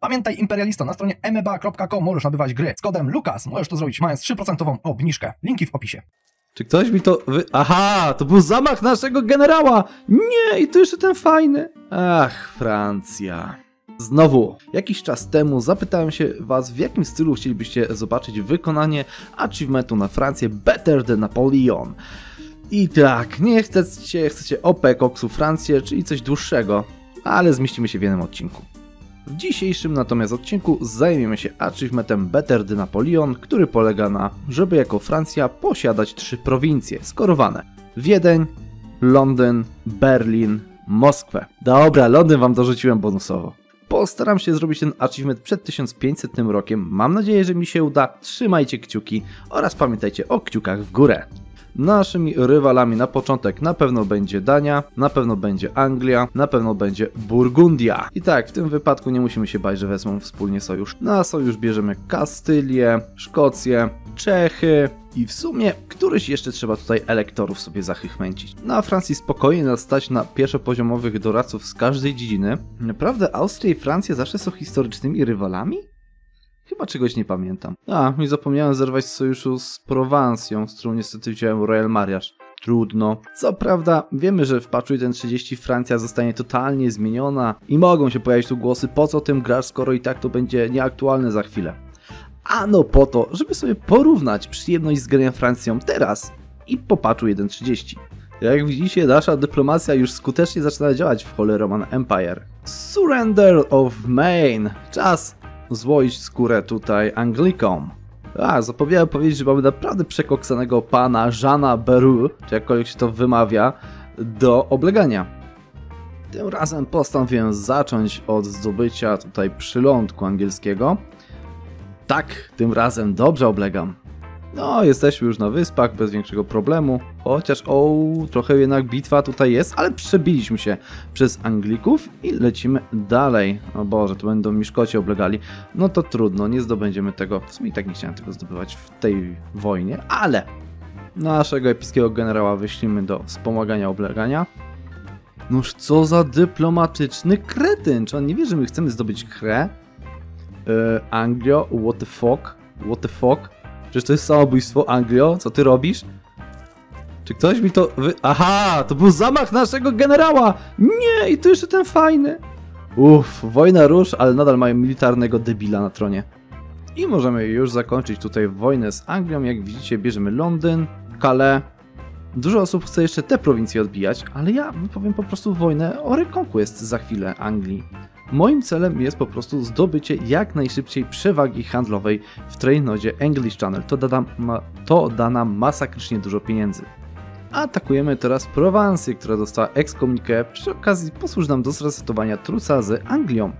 Pamiętaj imperialisto, na stronie meba.com możesz nabywać gry. Z kodem LUKAS możesz to zrobić mając 3% obniżkę. Linki w opisie. Czy ktoś mi to wy... Aha, to był zamach naszego generała! Nie, i to jeszcze ten fajny. Ach, Francja. Znowu, jakiś czas temu zapytałem się was, w jakim stylu chcielibyście zobaczyć wykonanie achievementu na Francję Better than Napoleon. I tak, nie chcecie, chcecie OP koksu Francję, czyli coś dłuższego, ale zmieścimy się w jednym odcinku. W dzisiejszym natomiast odcinku zajmiemy się achievementem Better than Napoleon, który polega na, żeby jako Francja posiadać trzy prowincje skorowane. Wiedeń, Londyn, Berlin, Moskwę. Dobra, Londyn wam dorzuciłem bonusowo. Postaram się zrobić ten achievement przed 1500 rokiem. Mam nadzieję, że mi się uda. Trzymajcie kciuki oraz pamiętajcie o kciukach w górę. Naszymi rywalami na początek na pewno będzie Dania, na pewno będzie Anglia, na pewno będzie Burgundia. I tak, w tym wypadku nie musimy się bać, że wezmą wspólnie sojusz. Na sojusz bierzemy Kastylię, Szkocję, Czechy i w sumie któryś jeszcze trzeba tutaj elektorów sobie zachychmęcić. Na Francji spokojnie nas stać na pierwszopoziomowych doradców z każdej dziedziny. Naprawdę Austria i Francja zawsze są historycznymi rywalami? Chyba czegoś nie pamiętam. A, i zapomniałem zerwać sojuszu z Prowancją, z którą niestety wziąłem Royal Mariage. Trudno. Co prawda, wiemy, że w patchu 1.30 Francja zostanie totalnie zmieniona i mogą się pojawić tu głosy, po co tym grasz, skoro i tak to będzie nieaktualne za chwilę. Ano po to, żeby sobie porównać przyjemność z grania Francją teraz i po patchu 1.30. Jak widzicie, nasza dyplomacja już skutecznie zaczyna działać w Holy Roman Empire. Surrender of Maine. Czas złoić skórę tutaj Anglikom. A, zapomniałem powiedzieć, że mamy naprawdę przekoksanego pana Jeana Beru, czy jakkolwiek się to wymawia, do oblegania. Tym razem postanowiłem zacząć od zdobycia tutaj przylądku angielskiego. Tak, tym razem dobrze oblegam. No, jesteśmy już na wyspach bez większego problemu. Chociaż, o, trochę jednak bitwa tutaj jest, ale przebiliśmy się przez Anglików i lecimy dalej. O Boże, to będą Miszkoci oblegali. No to trudno, nie zdobędziemy tego. W sumie tak nie chciałem tego zdobywać w tej wojnie, ale naszego epickiego generała wyślimy do wspomagania oblegania. Noż co za dyplomatyczny kretyn! Czy on nie wie, że my chcemy zdobyć Krę? Yy, Anglio, what the fuck? What the fuck? Przecież to jest samobójstwo, Anglio, co ty robisz? Czy ktoś mi to wy... Aha, to był zamach naszego generała! Nie, i to jeszcze ten fajny. Uff, wojna róż, ale nadal mają militarnego debila na tronie. I możemy już zakończyć tutaj wojnę z Anglią. Jak widzicie, bierzemy Londyn, Calais. Dużo osób chce jeszcze te prowincje odbijać, ale ja wypowiem po prostu wojnę o Reconquest za chwilę Anglii. Moim celem jest po prostu zdobycie jak najszybciej przewagi handlowej w trade English Channel. To da, nam, to da nam masakrycznie dużo pieniędzy. Atakujemy teraz Prowansję, która dostała ekskomunikę. Przy okazji posłuży nam do zresetowania trusa z Anglią.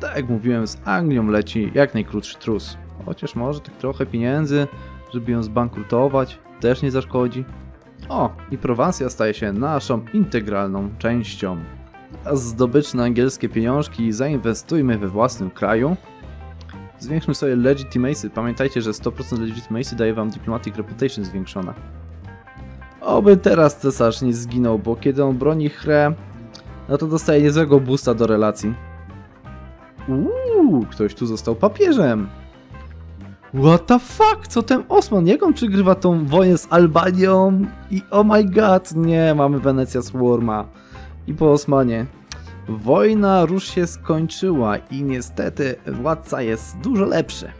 Tak jak mówiłem, z Anglią leci jak najkrótszy trus. Chociaż może tak trochę pieniędzy, żeby ją zbankrutować, też nie zaszkodzi. O, i Prowansja staje się naszą integralną częścią zdobycz na angielskie pieniążki zainwestujmy we własnym kraju. Zwiększmy sobie legitimacy. Pamiętajcie, że 100% legitimacy daje wam diplomatic reputation zwiększona. Oby teraz cesarz nie zginął, bo kiedy on broni chrę, no to dostaje niezłego boosta do relacji. Uuu, ktoś tu został papieżem. What the fuck? Co ten Osman? Jak on przygrywa tą wojnę z Albanią? I oh my god, nie, mamy Wenecja Swarma i po Osmanie. Wojna już się skończyła i niestety władca jest dużo lepszy.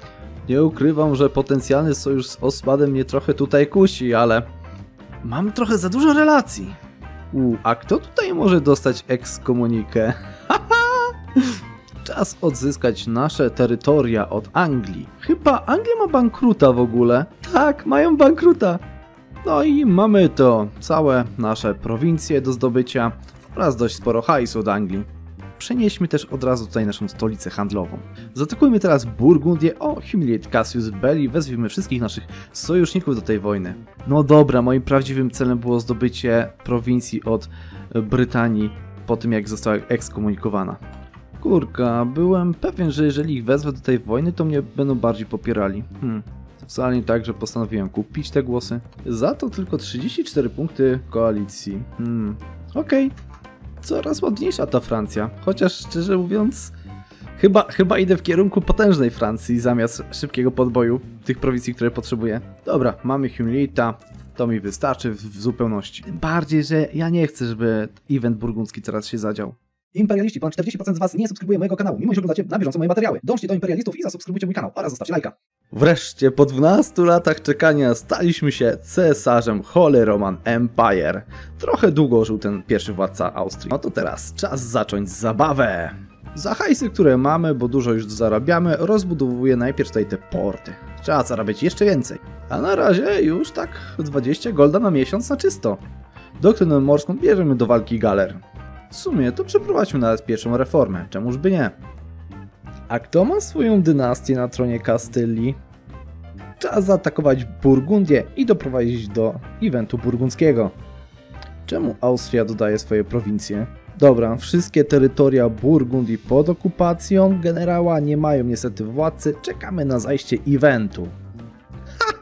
Nie ukrywam, że potencjalny sojusz z Osmanem mnie trochę tutaj kusi, ale mam trochę za dużo relacji. U, a kto tutaj może dostać ekskomunikę? Czas odzyskać nasze terytoria od Anglii. Chyba Anglia ma bankruta w ogóle. Tak, mają bankruta. No i mamy to. Całe nasze prowincje do zdobycia oraz dość sporo hajsu od Anglii. Przenieśmy też od razu tutaj naszą stolicę handlową. Zaatakujmy teraz Burgundię, o Humiliate Cassius Belli, wezwijmy wszystkich naszych sojuszników do tej wojny. No dobra, moim prawdziwym celem było zdobycie prowincji od Brytanii po tym jak została ekskomunikowana. Kurka, byłem pewien, że jeżeli ich wezwę do tej wojny, to mnie będą bardziej popierali. Hmm. Wcale nie tak, że postanowiłem kupić te głosy. Za to tylko 34 punkty koalicji. Hmm, okej. Okay coraz ładniejsza ta Francja. Chociaż szczerze mówiąc, Chyba, chyba idę w kierunku potężnej Francji zamiast szybkiego podboju tych prowincji, które potrzebuję. Dobra, mamy Humilita, to mi wystarczy w, w zupełności. Tym bardziej, że ja nie chcę, żeby event burgundzki teraz się zadział. Imperialiści, ponad 40% z Was nie subskrybuje mojego kanału, mimo że oglądacie na bieżąco moje materiały. Dążcie do imperialistów i zasubskrybujcie mój kanał oraz zostawcie lajka. Wreszcie po 12 latach czekania staliśmy się cesarzem Holy Roman Empire. Trochę długo żył ten pierwszy władca Austrii. No to teraz czas zacząć zabawę. Za hajsy, które mamy, bo dużo już zarabiamy, rozbudowuję najpierw tutaj te porty. Trzeba zarabiać jeszcze więcej. A na razie już tak 20 golda na miesiąc na czysto. Doktrynę morską bierzemy do walki galer. W sumie to przeprowadźmy nawet pierwszą reformę, czemuż by nie. A kto ma swoją dynastię na tronie Kastylii? Czas zaatakować Burgundię i doprowadzić do eventu burgundzkiego. Czemu Austria dodaje swoje prowincje? Dobra, wszystkie terytoria Burgundii pod okupacją generała nie mają niestety władcy, czekamy na zajście eventu. Ha!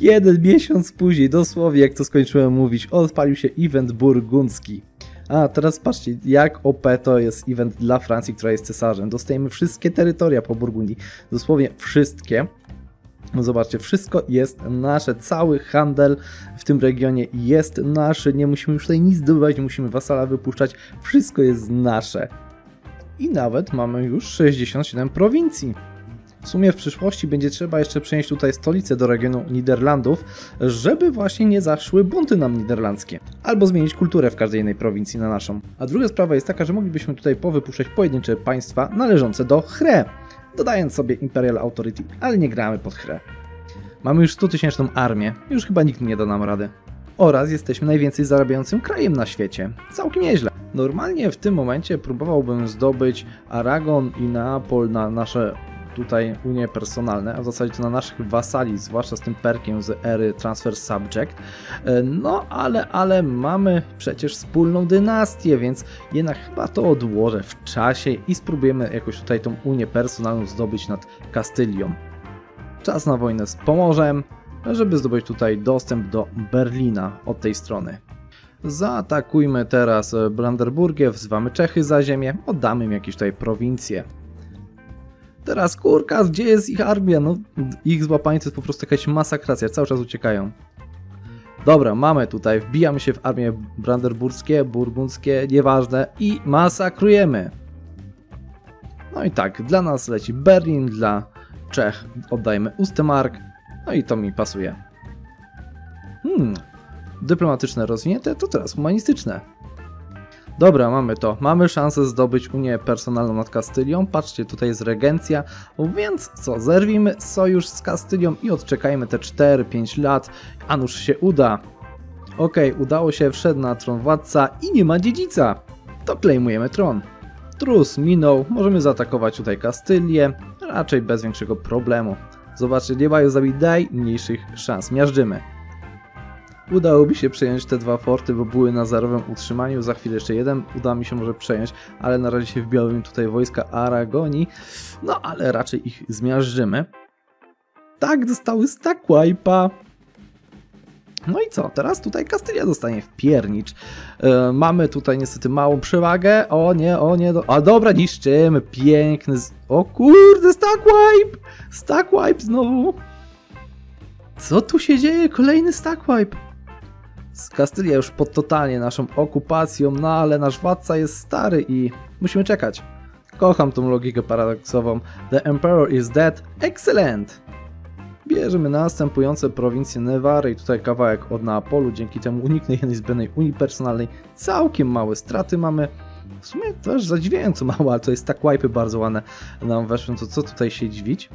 Jeden miesiąc później, dosłownie jak to skończyłem mówić, odpalił się event burgundzki. A teraz patrzcie, jak OP to jest event dla Francji, która jest cesarzem. Dostajemy wszystkie terytoria po Burgundii, dosłownie wszystkie. No zobaczcie, wszystko jest nasze, cały handel w tym regionie jest nasz, nie musimy już tutaj nic zdobywać, nie musimy wasala wypuszczać, wszystko jest nasze. I nawet mamy już 67 prowincji. W sumie w przyszłości będzie trzeba jeszcze przenieść tutaj stolicę do regionu Niderlandów, żeby właśnie nie zaszły bunty nam niderlandzkie. Albo zmienić kulturę w każdej innej prowincji na naszą. A druga sprawa jest taka, że moglibyśmy tutaj powypuszczać pojedyncze państwa należące do Hre, dodając sobie Imperial Authority, ale nie gramy pod Hre. Mamy już 100 tysięczną armię, już chyba nikt nie da nam rady. Oraz jesteśmy najwięcej zarabiającym krajem na świecie. Całkiem nieźle. Normalnie w tym momencie próbowałbym zdobyć Aragon i Neapol na nasze tutaj unie personalne, a w zasadzie to na naszych wasali, zwłaszcza z tym perkiem z ery Transfer Subject. No ale, ale mamy przecież wspólną dynastię, więc jednak chyba to odłożę w czasie i spróbujemy jakoś tutaj tą unię personalną zdobyć nad Kastylią. Czas na wojnę z Pomorzem, żeby zdobyć tutaj dostęp do Berlina od tej strony. Zaatakujmy teraz Brandenburgię, wzywamy Czechy za ziemię, oddamy im jakieś tutaj prowincje. Teraz kurka, gdzie jest ich armia? No, ich złapanie to jest po prostu jakaś masakracja, cały czas uciekają. Dobra, mamy tutaj, wbijamy się w armię brandenburskie, burgundzkie, nieważne i masakrujemy. No i tak, dla nas leci Berlin, dla Czech oddajemy Ustemark, no i to mi pasuje. Hmm, dyplomatyczne rozwinięte, to teraz humanistyczne. Dobra, mamy to. Mamy szansę zdobyć Unię personalną nad Kastylią. Patrzcie, tutaj jest regencja. Więc co, zerwijmy sojusz z Kastylią i odczekajmy te 4-5 lat, a nuż się uda. Okej, okay, udało się, wszedł na tron władca i nie ma dziedzica. To klejmujemy tron. Trus minął, możemy zaatakować tutaj Kastylię, raczej bez większego problemu. Zobaczcie, nie mają zabić najmniejszych szans, miażdżymy. Udało mi się przejąć te dwa forty, bo były na zerowym utrzymaniu. Za chwilę jeszcze jeden uda mi się może przejąć, ale na razie się wbiałem tutaj wojska Aragonii. No ale raczej ich zmiażdżymy. Tak, dostały stack wipe'a. No i co? Teraz tutaj Kastylia dostanie w piernicz. Yy, mamy tutaj niestety małą przewagę. O nie, o nie. Do... A dobra, niszczymy. Piękny. Z... O kurde, stack wipe! Stack wipe znowu. Co tu się dzieje? Kolejny stack wipe. Kastylia już pod totalnie naszą okupacją, no ale nasz władca jest stary i musimy czekać. Kocham tą logikę paradoksową. The Emperor is dead. Excellent! Bierzemy następujące prowincje Nevary i tutaj kawałek od Neapolu. Dzięki temu uniknę jednej zbędnej unii personalnej. Całkiem małe straty mamy. W sumie też zadziwiająco małe, ale to jest tak wipe bardzo ładne nam weszły, to co tutaj się dziwić?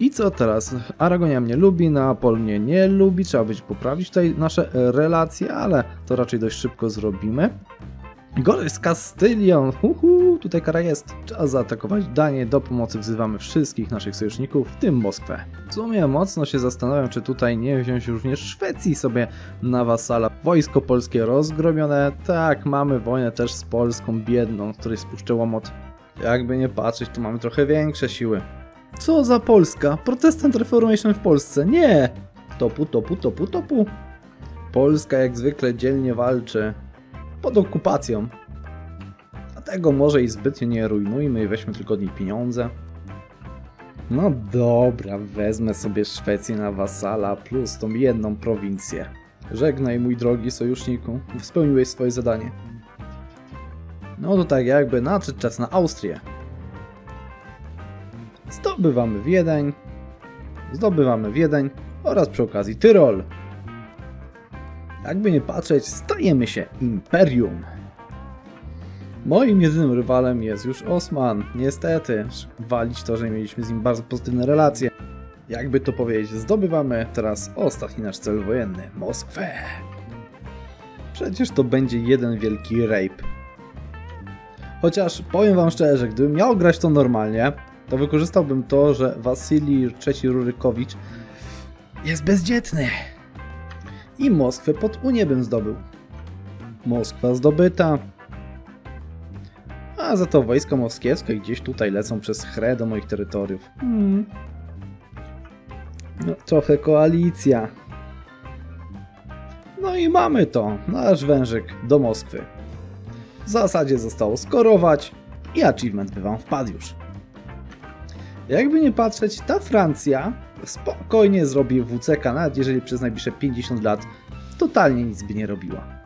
I co teraz? Aragonia mnie lubi, Neapol mnie nie lubi, trzeba będzie poprawić tutaj nasze relacje, ale to raczej dość szybko zrobimy. Gorzej z Kastylią, uhu, tutaj kara jest. Czas zaatakować Danię, do pomocy wzywamy wszystkich naszych sojuszników, w tym Moskwę. W sumie mocno się zastanawiam, czy tutaj nie wziąć również Szwecji sobie na wasala. Wojsko polskie rozgromione, tak, mamy wojnę też z Polską biedną, której spuszczę łomot. Jakby nie patrzeć, to mamy trochę większe siły. Co za Polska? Protestant Reformation w Polsce. Nie! Topu, topu, topu, topu. Polska jak zwykle dzielnie walczy. Pod okupacją. Dlatego może i zbytnio nie rujnujmy i weźmy tylko od niej pieniądze. No dobra, wezmę sobie Szwecję na wasala plus tą jedną prowincję. Żegnaj mój drogi sojuszniku, spełniłeś swoje zadanie. No to tak jakby nadszedł czas na Austrię. Zdobywamy Wiedeń, zdobywamy Wiedeń oraz przy okazji Tyrol. Jakby nie patrzeć, stajemy się imperium. Moim jedynym rywalem jest już Osman. Niestety, walić to, że mieliśmy z nim bardzo pozytywne relacje. Jakby to powiedzieć, zdobywamy teraz ostatni nasz cel wojenny Moskwę. Przecież to będzie jeden wielki rape. Chociaż powiem wam szczerze, gdybym miał grać to normalnie, to wykorzystałbym to, że Wasilij III Rurykowicz jest bezdzietny. I Moskwę pod Unię bym zdobył. Moskwa zdobyta. A za to wojska moskiewskie gdzieś tutaj lecą przez Chrę do moich terytoriów. Hmm. No, trochę koalicja. No i mamy to. Nasz wężyk do Moskwy. W zasadzie zostało skorować i achievement by wam wpadł już. Jakby nie patrzeć, ta Francja spokojnie zrobi WCK, nawet jeżeli przez najbliższe 50 lat totalnie nic by nie robiła.